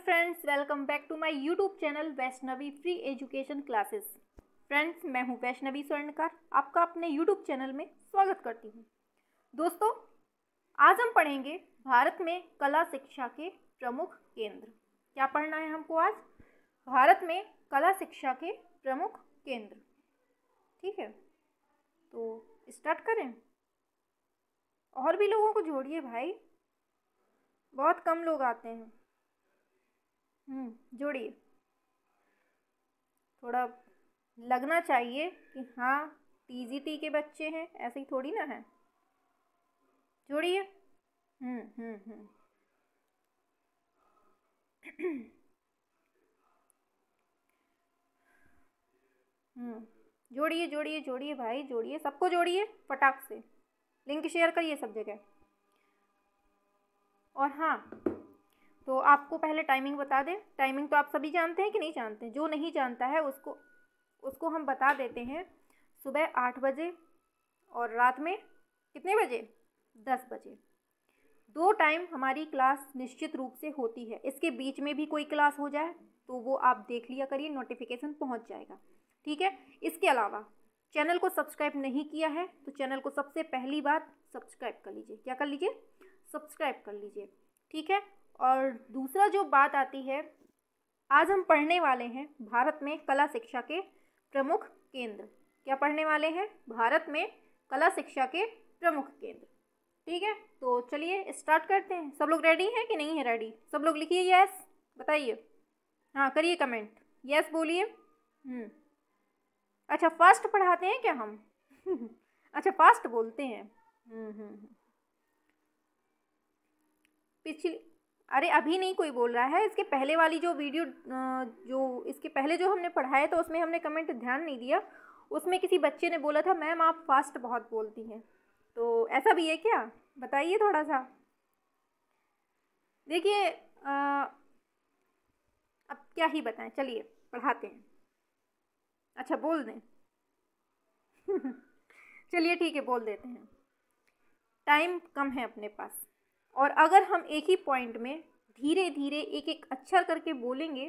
Friends welcome back to my YouTube channel Vaishnavi free education classes friends मैं हूँ वैष्णवी स्वर्णकार, आपका अपने यूट्यूब चैनल में स्वागत करती हूँ। दोस्तों, आज हम पढ़ेंगे भारत में कला शिक्षा के प्रमुख केंद्र। क्या पढ़ना है हमको आज? भारत में कला शिक्षा के प्रमुख केंद्र। ठीक है? तो स्टार्ट करें। और भी लोगों को जोड़िए भाई। बहुत कम लोग आते हैं। जोड़िए। थोड़ा लगना चाहिए कि हाँ टीजीटी के बच्चे हैं, ऐसे ही थोड़ी ना है। जोड़िए। हम्म हम्म हम्म। हम्म जोड़िए जोड़िए जोड़िए भाई, जोड़िए। सबको जोड़िए, फटाक से। लिंक शेयर करिए सब जगह। और हाँ तो आपको पहले टाइमिंग बता दें। टाइमिंग तो आप सभी जानते हैं कि नहीं जानते? जो नहीं जानता है उसको उसको हम बता देते हैं सुबह आठ बजे और रात में कितने बजे? दस बजे। दो टाइम हमारी क्लास निश्चित रूप से होती है। इसके बीच में भी कोई क्लास हो जाए तो वो आप देख लिया करिए नोटिफिकेशन पहुँच जाएगा। ठीक है? इसके अलावा चैनल को सब्सक्राइब नहीं किया है तो चैनल को सबसे पहली बात सब्सक्राइब कर लीजिए। क्या कर लीजिए? सब्सक्राइब कर लीजिए। ठीक है? और दूसरा जो बात आती है, आज हम पढ़ने वाले हैं भारत में कला शिक्षा के प्रमुख केंद्र। क्या पढ़ने वाले हैं? भारत में कला शिक्षा के प्रमुख केंद्र। ठीक है तो चलिए स्टार्ट करते हैं। सब लोग रेडी हैं कि नहीं है रेडी सब लोग लिखिए यस बताइए। हाँ करिए कमेंट यस बोलिए। हम्म। अच्छा फास्ट पढ़ाते हैं क्या हम? अच्छा फास्ट बोलते हैं। हम्म हम्म। पिछली अरे, अभी नहीं कोई बोल रहा है। इसके पहले वाली जो वीडियो जो इसके पहले जो हमने पढ़ाया तो उसमें हमने कमेंट ध्यान नहीं दिया। उसमें किसी बच्चे ने बोला था, मैम, आप फास्ट बहुत बोलती हैं। तो ऐसा भी है क्या? बताइए थोड़ा सा देखिए अब क्या ही बताएँ, चलिए, पढ़ाते हैं। अच्छा बोल दें। चलिए, ठीक है, बोल देते हैं। टाइम कम है अपने पास। और अगर हम एक ही पॉइंट में धीरे धीरे एक एक अक्षर करके बोलेंगे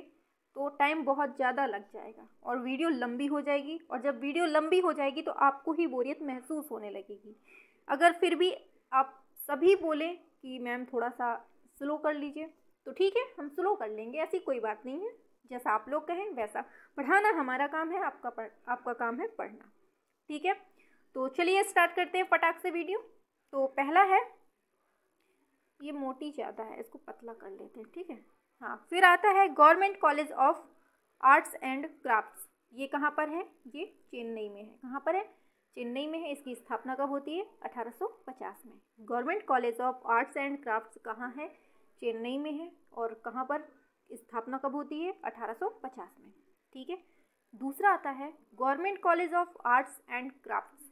तो टाइम बहुत ज़्यादा लग जाएगा और वीडियो लंबी हो जाएगी और जब वीडियो लंबी हो जाएगी तो आपको ही बोरियत महसूस होने लगेगी। अगर फिर भी आप सभी बोलें कि मैम थोड़ा सा स्लो कर लीजिए तो ठीक है, हम स्लो कर लेंगे, ऐसी कोई बात नहीं है। जैसा आप लोग कहें, वैसा। पढ़ाना हमारा काम है, आपका पढ़, आपका काम है पढ़ना। ठीक है? तो चलिए स्टार्ट करते हैं फटाक से वीडियो तो पहला है ये मोटी ज़्यादा है, इसको पतला कर लेते हैं, ठीक है? हाँ फिर आता है government college of arts and crafts. ये कहाँ पर है? ये चेन्नई में है। कहाँ पर है? चेन्नई में है, इसकी स्थापना कब होती है? 1850 में। Government college of arts and crafts कहाँ है? चेन्नई में है। और कहाँ पर स्थापना कब होती है? 1850 में, ठीक है? दूसरा आता है government college of arts and crafts.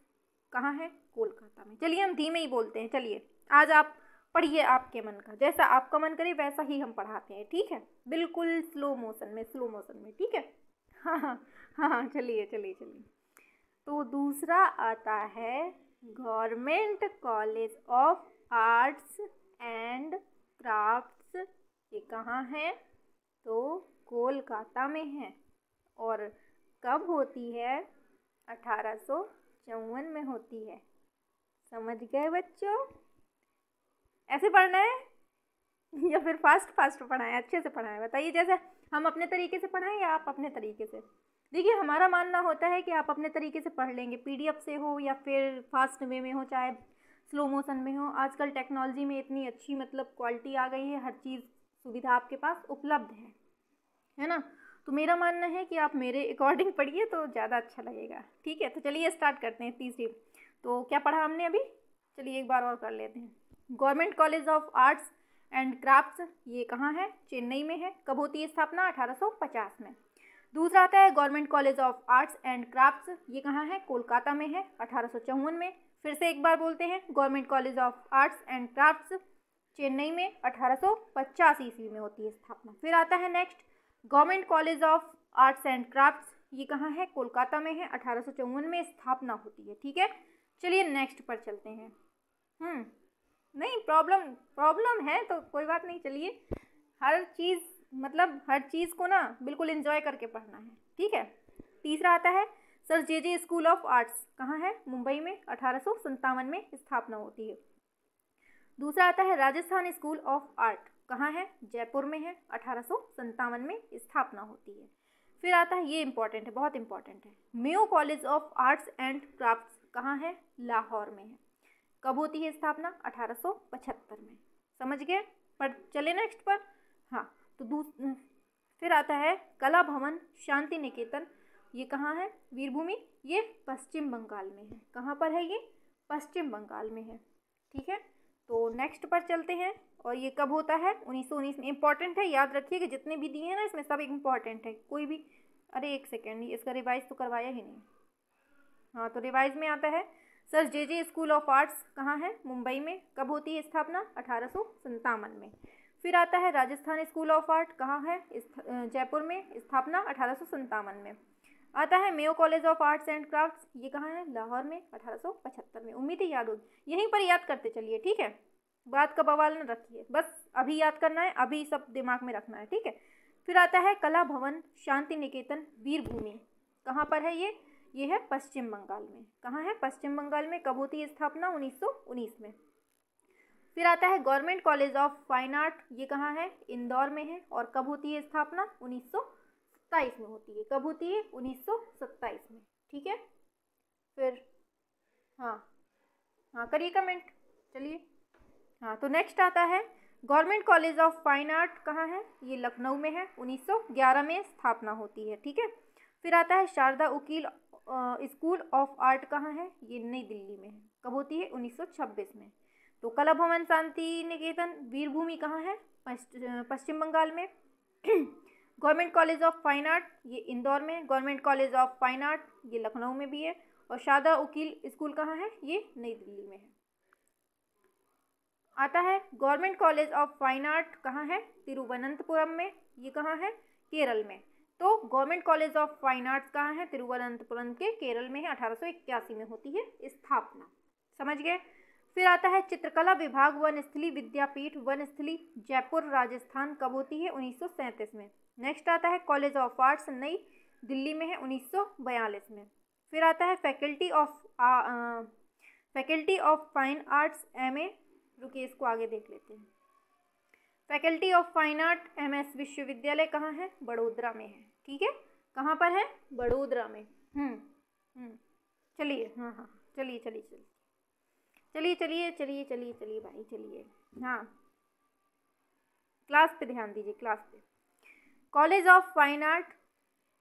कहाँ है? कोलकाता में। चलिए, हम धीमे ही बोलते हैं। चलिए, आज आप पढ़िए आपके मन का, जैसा आपका मन करे वैसा ही हम पढ़ाते हैं, ठीक है? बिल्कुल स्लो मोशन में स्लो मोशन में, ठीक है? हाँ हाँ हाँ हाँ चलिए चलिए चलिए। तो दूसरा आता है government college of arts and crafts ये कहाँ है? तो कोलकाता में है, और कब होती है? अठारह सौ चौवन में होती है। समझ गए बच्चों? ऐसे पढ़ना है? या फिर फास्ट फास्ट पढ़ाएँ, अच्छे से पढ़ाएँ, बताइए, जैसे हम अपने तरीके से पढ़ाएँ या आप अपने तरीके से? देखिए, हमारा मानना होता है कि आप अपने तरीके से पढ़ लेंगे पीडीएफ से हो या फिर फास्ट वे में हो, चाहे स्लो मोशन में हो। आजकल टेक्नोलॉजी में इतनी अच्छी मतलब क्वालिटी आ गई है, हर चीज़ सुविधा आपके पास उपलब्ध है है ना? तो मेरा मानना है कि आप मेरे अकॉर्डिंग पढ़िए तो ज़्यादा अच्छा लगेगा, ठीक है? तो चलिए स्टार्ट करते हैं तीसरी। तो क्या पढ़ा हमने अभी? चलिए एक बार और कर लेते हैं। Government college of arts and crafts, ये कहाँ है? चेन्नई में है। कब होती है स्थापना? 1850 में। दूसरा आता है government college of arts and crafts, ये कहाँ है? कोलकाता में है, अठारह सौ चौवन में। फिर से एक बार बोलते हैं, government college of arts and crafts, Chennai में, अठारह सौ पचास ईस्वी में होती है स्थापना। फिर आता है next, government college of arts and crafts, ये कहाँ है? कोलकाता में है, अठारह सौ चौवन में स्थापना होती है, ठीक है? चलिए नेक्स्ट पर चलते हैं। हम्म नहीं प्रॉब्लम प्रॉब्लम है तो कोई बात नहीं, चलिए। हर चीज़ मतलब हर चीज़ को ना बिल्कुल इन्जॉय करके पढ़ना है, ठीक है? तीसरा आता है, sir, J J school of arts कहाँ है? मुंबई में, अठारह में स्थापना होती है। दूसरा आता है, राजस्थान स्कूल ऑफ़ आर्ट कहाँ है? जयपुर में है, अठारह में स्थापना होती है। फिर आता है, ये इंपॉर्टेंट है, बहुत इंपॉर्टेंट है। Mayo college of arts and crafts कहाँ है? लाहौर में है। कब होती है स्थापना? अठारह सौ पचहत्तर में। समझ गए? पर चले नेक्स्ट पर। हाँ तो दूस, फिर आता है कला भवन, शांति निकेतन। ये कहाँ है? वीरभूमि? ये पश्चिम बंगाल में है। कहाँ पर है ये? पश्चिम बंगाल में है। ठीक है? तो नेक्स्ट पर चलते हैं। और ये कब होता है? उन्नीस सौ उन्नीस में। इंपॉर्टेंट है, याद रखिए कि जितने भी दिए हैं ना, इसमें सब इंपॉर्टेंट है। कोई भी, अरे एक सेकेंड इसका रिवाइज तो करवाया ही नहीं। हाँ तो रिवाइज में आता है। Sir J J school of arts कहाँ है? मुंबई में। कब होती है स्थापना? अठारह में। फिर आता है राजस्थान स्कूल ऑफ़ आर्ट कहाँ है? जयपुर में। स्थापना अठारह में। आता है Mayo college of arts and crafts. ये कहाँ है? लाहौर में, अठारह सौ पचहत्तर में। उम्मीद है याद होगी। यहीं पर याद करते चलिए, ठीक है? बात का बवाल न रखिए। बस अभी याद करना है, अभी सब दिमाग में रखना है, ठीक है? फिर आता है कला भवन, शांति निकेतन, वीरभूमि। कहाँ पर है ये? ये है पश्चिम बंगाल में। कहाँ है पश्चिम बंगाल में? कब होती है स्थापना उन्नीस में। फिर आता है government college of fine art. ये कहाँ है? इंदौर में है और कब होती है स्थापना उन्नीस में होती है। कब होती है उन्नीस में। ठीक है? फिर हाँ। हाँ करिए कमेंट चलिए। हाँ तो नेक्स्ट आता है government college of fine art कहाँ है? ये लखनऊ में है। 1911 में स्थापना होती है। ठीक है? फिर आता है Sharda Ukil school of art कहाँ है? ये नई दिल्ली में है। कब होती है? 1926 में। तो कला भवन शांति निकेतन वीरभूमि कहाँ है? पश्चिम बंगाल में। Government college of fine art, ये इंदौर में। Government college of fine art, ये लखनऊ में भी है। और शारदा उकील स्कूल कहाँ है? ये नई दिल्ली में है। आता है government college of fine art कहाँ है? तिरुवनंतपुरम में। ये कहाँ है? केरल में। तो government college of fine arts कहाँ है? तिरुवनंतपुरम के केरल में है, अठारह सौ इक्यासी में होती है स्थापना। समझ गए? फिर आता है चित्रकला विभाग, वनस्थली विद्यापीठ, वनस्थली जयपुर, राजस्थान, कब होती है? उन्नीस सौ सैंतीस में। नेक्स्ट आता है college of arts, Nai Delhi में है, उन्नीस सौ बयालीस में। फिर आता है faculty of faculty of fine arts, M A. रुकिए, इसको आगे देख लेते हैं। Faculty of fine art, M S विश्वविद्यालय कहाँ है? बड़ोदरा में है। ठीक है? कहाँ पर है? बड़ोदरा में। हम्म, हम्म। चलिए हाँ हाँ। चलिए चलिए चलिए। चलिए चलिए चलिए चलिए चलिए भाई चलिए। हाँ। क्लास पे ध्यान दीजिए क्लास पे। College of fine art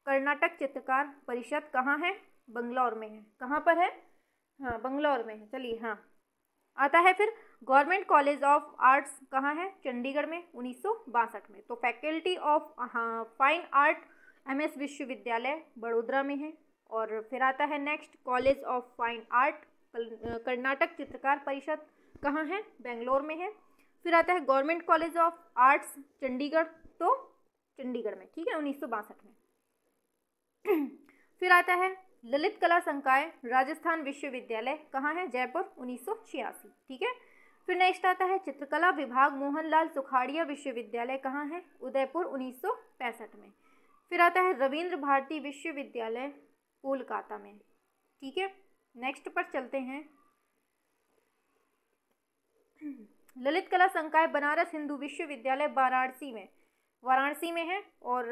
Karnataka Chitrakar Parishad कहाँ है? बंगलौर में है। कहाँ पर है? हाँ बंगलौर में है। चलिए हाँ। आता है फिर गवर्नमेंट कॉलेज ऑफ़ आर्ट्स कहाँ है? चंडीगढ़ में उन्नीस सौ बासठ में। तो फैकल्टी ऑफ़ हाँ फाइन आर्ट एमएस विश्वविद्यालय बड़ोदरा में है और फिर आता है next, college of fine art Karnataka Chitrakar Parishad, कहाँ है? बेंगलोर में है। फिर आता है government college of arts, Chandigarh तो चंडीगढ़ में, ठीक है, उन्नीस सौ बासठ में। फिर आता है ललित कला संकाय, राजस्थान विश्वविद्यालय, कहाँ है? जयपुर, उन्नीस सौ छियासी, ठीक है। फिर नेक्स्ट आता है चित्रकला विभाग, मोहनलाल सुखाड़िया विश्वविद्यालय, कहाँ है? उदयपुर, उन्नीस सौ पैंसठ में। फिर आता है रविंद्र भारती विश्वविद्यालय, कोलकाता में। ठीक है नेक्स्ट पर चलते हैं। ललित कला संकाय, बनारस हिंदू विश्वविद्यालय, वाराणसी में। वाराणसी में है और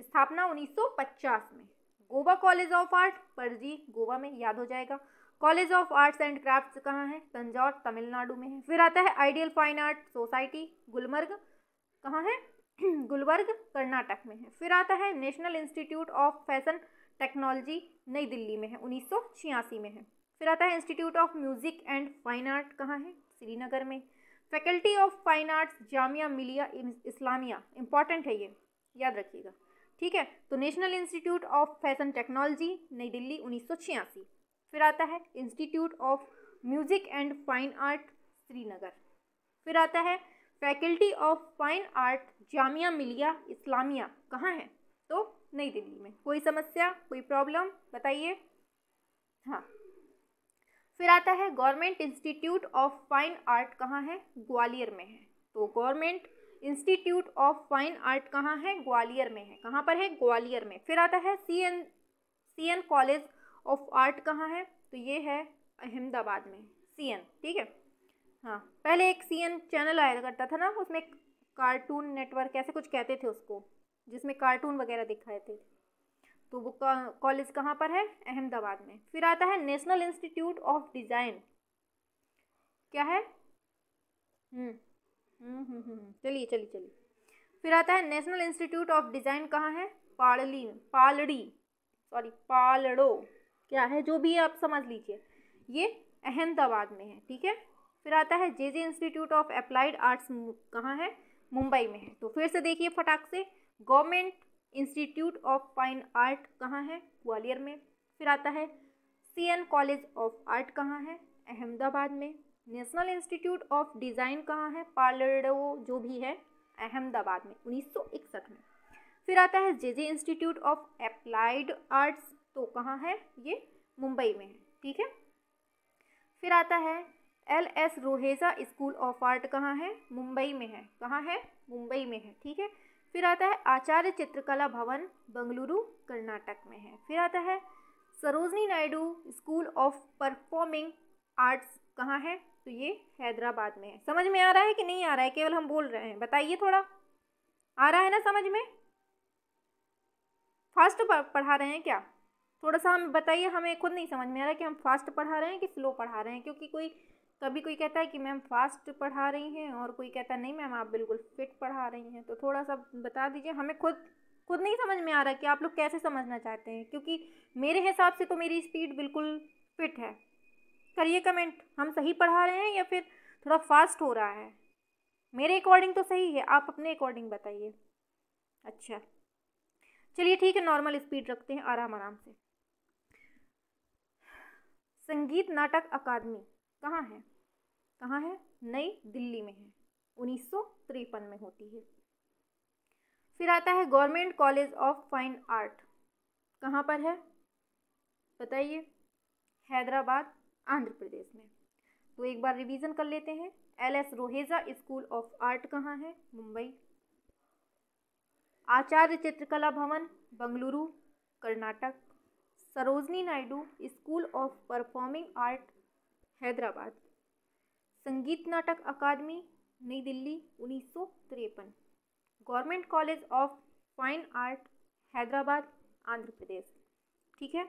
स्थापना 1950 में। Goa college of art Panaji Goa में याद हो जाएगा। College of arts and crafts कहाँ है? तंजौर तमिलनाडु में है। फिर आता है ideal fine art society Gulmarg, कहाँ है? गुलबर्ग, कर्नाटक में है। फिर आता है national institute of fashion technology, Nai Delhi में है, उन्नीस सौ छियासी में है। फिर आता है institute of music and fine art, कहाँ है? श्रीनगर में। Faculty of fine arts, Jamia Millia Islamia. Important है ये, याद रखिएगा। ठीक है तो national institute of fashion technology, Nai Delhi, उन्नीस सौ छियासी। फिर आता है institute of music and fine art, Srinagar. फिर आता है faculty of fine art Jamia Millia Islamia, कहाँ है? तो नई दिल्ली में। कोई समस्या, कोई प्रॉब्लम, बताइए। हाँ। फिर आता है, government institute of fine art कहाँ है? ग्वालियर में है। तो government institute of fine art कहाँ है? ग्वालियर में है। कहाँ पर है? ग्वालियर में। फिर आता है, C N C N college of art कहाँ है? तो ये है अहमदाबाद में। सी एन, ठीक है? हाँ पहले एक सी एन चैनल आया करता था ना उसमें कार्टून नेटवर्क ऐसे कुछ कहते थे उसको जिसमें कार्टून वगैरह दिखाए थे। तो वो कॉलेज कहाँ पर है? अहमदाबाद में। फिर आता है नेशनल इंस्टीट्यूट ऑफ़ डिज़ाइन क्या है? हम्म हम्म, हम्म, चलिए चलिए चलिए। फिर आता है नेशनल इंस्टीट्यूट ऑफ़ डिज़ाइन कहाँ है? पालड़ी पालड़ी। सॉरी पालड़ो। क्या है? जो भी आप समझ लीजिए। ये अहमदाबाद में है ठीक है? फिर आता है J J institute of applied arts कहाँ है? मुंबई में है। तो फिर से देखिए फटाक से government institute of fine art कहाँ है? ग्वालियर में। फिर आता है C N college of art कहाँ है? अहमदाबाद में। नेशनल इंस्टीट्यूट ऑफ़ डिज़ाइन कहाँ है? पालड़ो जो भी है, अहमदाबाद में, उन्नीस सौ इकसठ में। फिर आता है J J institute of applied arts तो कहाँ है? ये मुंबई में है, ठीक है? फिर आता है L S Raheja school of art कहाँ है? मुंबई में है। कहाँ है? मुंबई में है, ठीक है? फिर आता है आचार्य चित्रकला भवन, बंगलुरु, कर्नाटक में है। फिर आता है Sarojini Naidu school of performing arts कहाँ है? तो ये हैदराबाद में है। समझ में आ रहा है कि नहीं आ रहा है? केवल हम बोल रहे हैं। बताइए थोड़ा। आ रहा है ना समझ में? फास्ट पढ़ा रहे हैं क्या? थोड़ा सा हम बताइए, हमें खुद नहीं समझ में आ रहा है कि हम फास्ट पढ़ा रहे हैं कि स्लो पढ़ा रहे हैं? क्योंकि कोई कभी कोई कहता है कि मैम फास्ट पढ़ा रही हैं और कोई कहता है, नहीं मैम, आप बिल्कुल फिट पढ़ा रही हैं। तो थोड़ा सा बता दीजिए, हमें खुद खुद नहीं समझ में आ रहा कि आप लोग कैसे समझना चाहते हैं, क्योंकि मेरे हिसाब से तो मेरी स्पीड बिल्कुल फिट है। करिए कमेंट, हम सही पढ़ा रहे हैं या फिर थोड़ा फास्ट हो रहा है? मेरे अकॉर्डिंग तो सही है, आप अपने अकॉर्डिंग बताइए। अच्छा चलिए ठीक है, नॉर्मल स्पीड रखते हैं आराम आराम से। संगीत नाटक अकादमी। कहाँ है? कहाँ है? नई दिल्ली में है। उन्नीस में होती है। फिर आता है government college of fine art. कहाँ पर है? बताइए। हैदराबाद, आंध्र प्रदेश में। तो एक बार रिवीजन कर लेते हैं। L S Raheja school of art कहाँ है? Mumbai. Acharya Chitrakala Bhavan, Bengaluru, Karnataka. Sarojini Naidu school of performing art Hyderabad. Sangeet Natak Akademi, Nai Delhi, उन्नीस सौ तिरपन। Government college of fine art, Hyderabad, Andhra Pradesh. ठीक है?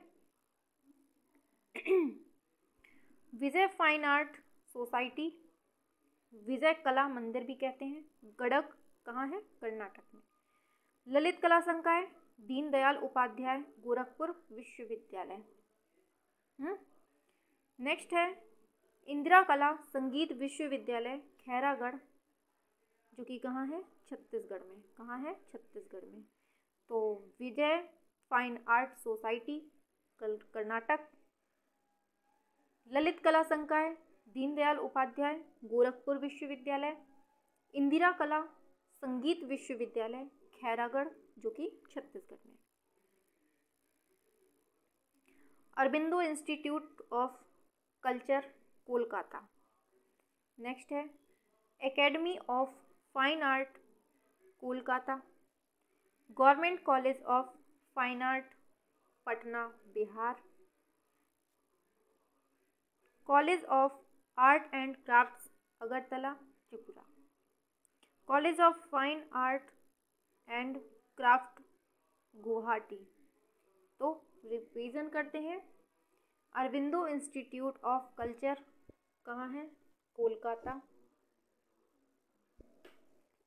Vijay fine art society. Vijay Kala Mandir भी कहते हैं। गड़क कहाँ है? कर्नाटक में। ललित कला संकाय दीनदयाल उपाध्याय, गोरखपुर विश्वविद्यालय। नेक्स्ट हम्म? है। इंदिरा कला संगीत विश्वविद्यालय, खैरागढ़, जो कि कहाँ है? छत्तीसगढ़ में। कहाँ है? छत्तीसगढ़ में। तो विजय फाइन आर्ट सोसाइटी, कल, कर्नाटक। ललित कला संकाय, दीनदयाल उपाध्याय, गोरखपुर विश्वविद्यालय। इंदिरा कला संगीत विश्वविद्यालय, खैरागढ़, जो कि छत्तीसगढ़ में। Aurobindo institute of culture Kolkata. Next है academy of fine art Kolkata. Government college of fine art Patna, Bihar. College of art and crafts Agartala, Tripura. College of fine art and craft Guwahati. तो revision करते हैं। Aurobindo institute of culture कहाँ है? Kolkata.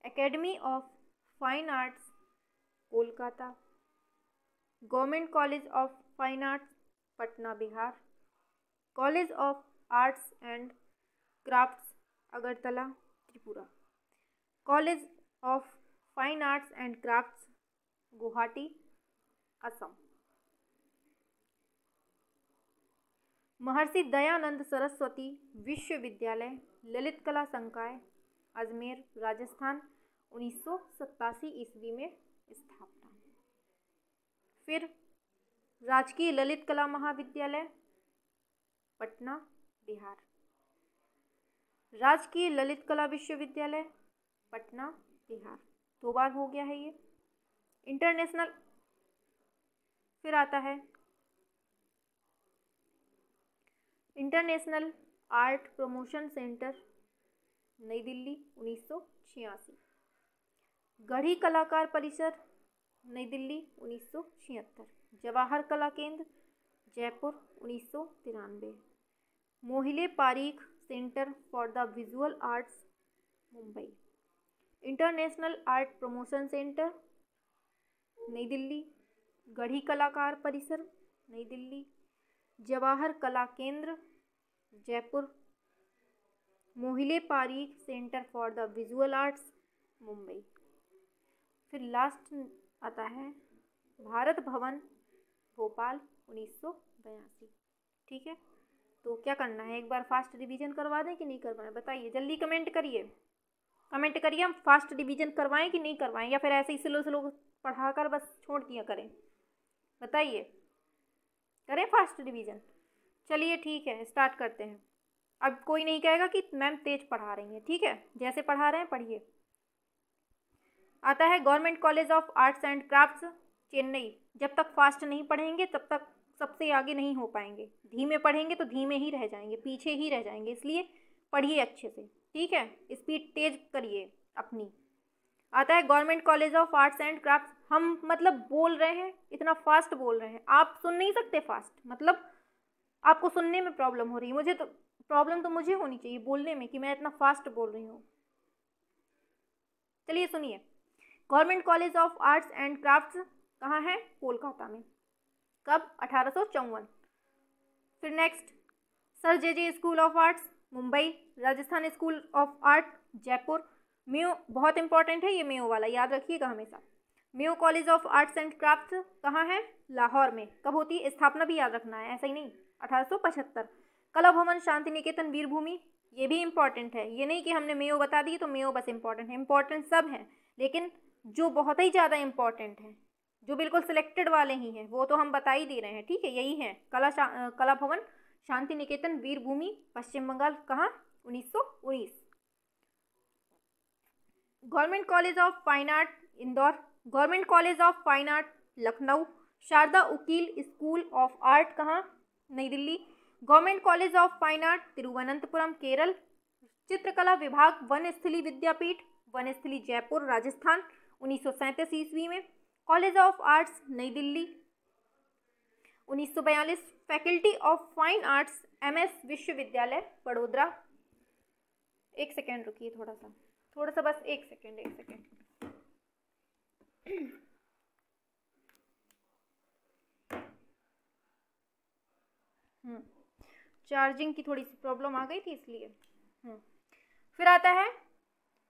Academy of fine arts Kolkata. Government college of fine arts Patna, Bihar. College of arts and crafts Agartala, Tripura. College of fine arts and crafts Guwahati, Assam. Maharshi Dayanand Saraswati विश्वविद्यालय ललित कला संकाय, अजमेर, राजस्थान, उन्नीस सौ सत्तासी ईस्वी में स्थापना। फिर राजकीय ललित कला महाविद्यालय, पटना, बिहार। राजकीय ललित कला विश्वविद्यालय, पटना, बिहार। दो बार हो गया है ये। इंटरनेशनल। फिर आता है इंटरनेशनल आर्ट प्रमोशन सेंटर, नई दिल्ली, उन्नीस सौ छियासी। गढ़ी कलाकार परिसर, नई दिल्ली, उन्नीस सौ छिहत्तर। जवाहर कला केंद्र, जयपुर, उन्नीस सौ तिरानवे। Mohile Parikh centre for the visual arts, Mumbai. International art promotion centre, Nai Delhi. Garhi कलाकार परिसर, नई Delhi. Jawahar Kala Kendra, Jaipur Mohile Parikh centre for the visual arts, Mumbai. फिर लास्ट आता है भारत भवन, भोपाल, उन्नीस सौ बयासी। ठीक है? तो क्या करना है? एक बार फास्ट रिवीजन करवा दें कि नहीं करवाएँ? बताइए, जल्दी कमेंट करिए। कमेंट करिए हम फास्ट रिवीजन करवाएँ कि नहीं करवाएँ? या फिर ऐसे ही स्लो स्लो पढ़ा कर बस छोड़ दिया करें? बताइए। करें फास्ट रिवीजन चलिए ठीक है स्टार्ट करते हैं। अब कोई नहीं कहेगा कि मैम तेज पढ़ा रही हैं, ठीक है? जैसे पढ़ा रहे हैं, पढ़िए। आता है government college of arts and crafts Chennai. जब तक फास्ट नहीं पढ़ेंगे, तब तक सबसे आगे नहीं हो पाएँगे। धीमे पढ़ेंगे तो धीमे ही रह जाएँगे, पीछे ही रह जाएँगे। इसलिए पढ़िए अच्छे से, ठीक है? स्पीड तेज करिए अपनी। आता है government college of arts and crafts हम मतलब बोल रहे हैं, इतना फास्ट बोल रहे हैं। आप सुन नहीं सकते फास्ट मतलब आपको सुनने में प्रॉब्लम हो रही है। मुझे तो प्रॉब्लम तो मुझे होनी चाहिए बोलने में कि मैं इतना फास्ट बोल रही हूँ। चलिए सुनिए। Government college of arts and crafts कहाँ है? कोलकाता में। कब? अठारह सौ चौवन। फिर next sir J J school of arts Mumbai. Rajasthan school of art Jaipur. Mayo बहुत इंपॉर्टेंट है ये मेयो वाला। याद रखिएगा हमेशा। Mayo college of arts and craft कहाँ है? लाहौर में। कब होती है? स्थापना भी याद रखना है ऐसा ही नहीं। अठारह सौ पचहत्तर। कला भवन शांति निकेतन वीरभूमि ये भी इंपॉर्टेंट है। ये नहीं कि हमने मेयो बता दी तो मेयो बस इंपॉर्टेंट है। इंपॉर्टेंट सब है लेकिन जो बहुत ही ज़्यादा इंपॉर्टेंट है जो बिल्कुल सिलेक्टेड वाले ही हैं वो तो हम बता ही दे रहे हैं। ठीक है यही है। कला शा, कला भवन शांति निकेतन वीरभूमि पश्चिम बंगाल कहाँ? उन्नीस सौ उन्नीस। Government college of fine art Indore. Government college of fine art, Lucknow. Sharada Ukil school of art, कहाँ? Nai Delhi. Government college of fine art, Thiruvananthapuram, Kerala. चित्रकला विभाग वन स्थली विद्यापीठ वन स्थली जयपुर, राजस्थान, उन्नीस सौ सैंतीस ईस्वी में। College of arts, Nai Delhi. 1942 faculty of fine arts M विश्वविद्यालय बड़ोदरा एक सेकेंड, रुकिए थोड़ा सा। थोड़ा सा बस एक सेकेंड एक सेकेंड। चार्जिंग हम्म, की थोड़ी सी प्रॉब्लम आ गई थी इसलिए। हम्म, फिर आता है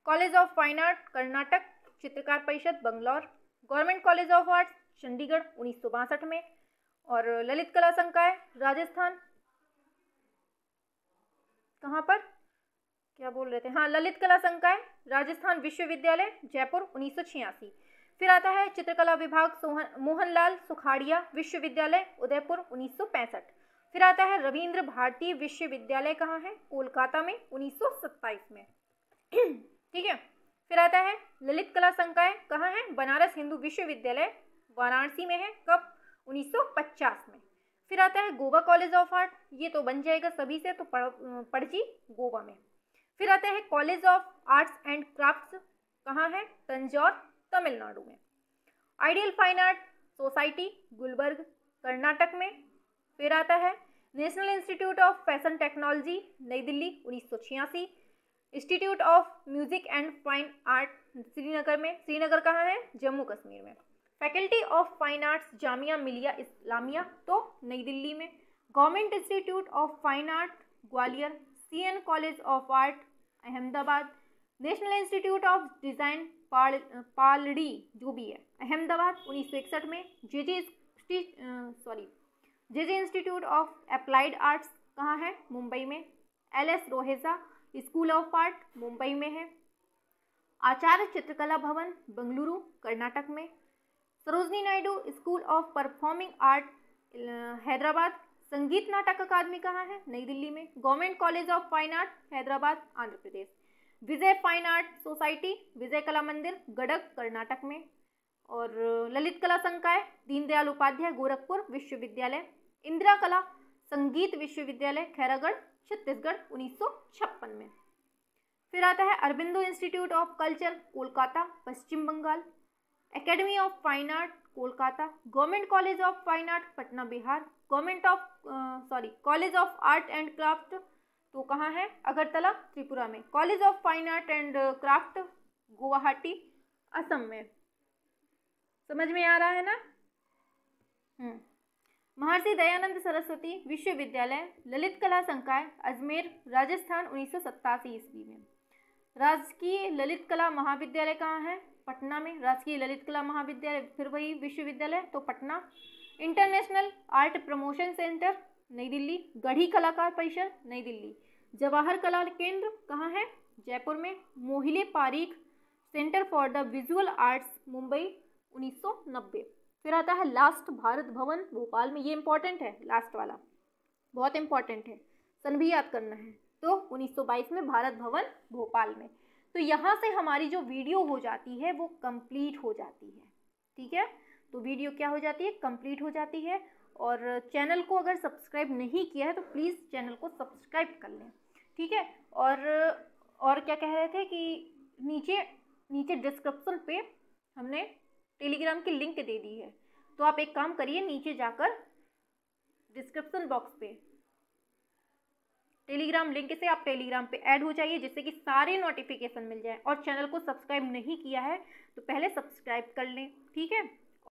college of fine art Karnataka Chitrakala Parishath Bangalore. Government college of art Chandigarh उन्नीस सौ बासठ में। और ललित कला संकाय राजस्थान। कहाँ पर? क्या बोल रहे थे? हाँ ललित कला संकाय राजस्थान विश्वविद्यालय जयपुर उन्नीस सौ छियासी। फिर आता है चित्रकला विभाग मोहनलाल सुखाड़िया विश्वविद्यालय, उदयपुर, उन्नीस सौ पैंसठ। फिर आता है रविंद्र भारती विश्वविद्यालय, कहाँ है? कोलकाता में, उन्नीस में। ठीक है? फिर आता है ललित कला संकाय, कहाँ है? बनारस हिंदू विश्वविद्यालय, वाराणसी में है, कब? 1950 में। फिर आता है गोवा कॉलेज ऑफ़ आर्ट, ये तो बन जाएगा सभी से तो पढ़ गोवा में। फिर आता है college of arts and crafts, कहाँ है? तंजौर तमिलनाडु में। Ideal fine art society Gulbarga, Karnataka में फिर आता है। National institute of fashion technology, Nai Delhi, उन्नीस सौ छियासी। Institute of music and fine art Srinagar में। श्रीनगर कहाँ है? जम्मू कश्मीर में। Faculty of fine arts Jamia Millia Islamia तो नई दिल्ली में। Government institute of fine art Gwalior C N college of art Ahmedabad. National institute of design पाल, पालड़ी जो भी है, अहमदाबाद उन्नीस सौ इकसठ में J J sorry J J institute of applied arts कहाँ है? मुंबई में। L S Raheja school of art Mumbai में है। आचार्य चित्रकला भवन बंगलुरु, कर्नाटक में। Sarojini Naidu school of performing art Hyderabad. Sangeet Natak Akademi कहाँ है? नई दिल्ली में। Government college of fine art, Hyderabad, Andhra Pradesh. Vijay fine art society Vijay Kala Mandir, Gadag, Karnataka में। और, ललित कला संकाय दीनदयाल उपाध्याय, गोरखपुर विश्वविद्यालय। इंदिरा कला संगीत विश्वविद्यालय, खैरागढ़, छत्तीसगढ़, उन्नीस सौ छप्पन में। फिर आता है Aurobindo institute of culture, Kolkata, Paschim Bengal. Academy of fine art Kolkata. Government college of fine art Patna Bihar. Government of sorry college of art and craft तो कहाँ है? अगरतला, त्रिपुरा में। College of fine art and craft Guwahati, Assam में। समझ में आ रहा है ना? हम्म। महर्षि दयानंद सरस्वती विश्वविद्यालय, ललित कला संकाय, अजमेर, राजस्थान, उन्नीस सौ सतासी ईस्वी में। राजकीय ललित कला महाविद्यालय कहाँ है? पटना में। राजकीय ललित कला महाविद्यालय, फिर वही विश्वविद्यालय तो Patna. International art promotion centre Nai Delhi, Garhi कलाकार परिषद, नई दिल्ली। जवाहर कला केंद्र कहाँ है? जयपुर में। Mohile Parikh centre for the visual arts, Mumbai 1990 फिर आता है लास्ट भारत भवन, भोपाल में। ये इंपॉर्टेंट है लास्ट वाला। बहुत इंपॉर्टेंट है। सन भी याद करना है। तो 1922 में भारत भवन, भोपाल में। तो यहाँ से हमारी जो वीडियो हो जाती है, वो कंप्लीट हो जाती है। ठीक है? तो वीडियो क्या हो जाती है? कंप्लीट हो जाती है। और चैनल को अगर सब्सक्राइब नहीं किया है तो प्लीज़ चैनल को सब्सक्राइब कर लें, ठीक है? और और क्या कह रहे थे कि नीचे नीचे डिस्क्रिप्शन पे हमने टेलीग्राम की लिंक दे दी है। तो आप एक काम करिए, नीचे जाकर डिस्क्रिप्शन बॉक्स पे टेलीग्राम लिंक से आप टेलीग्राम पे ऐड हो जाइए, जिससे कि सारे नोटिफिकेशन मिल जाए। और चैनल को सब्सक्राइब नहीं किया है तो पहले सब्सक्राइब कर लें, ठीक है?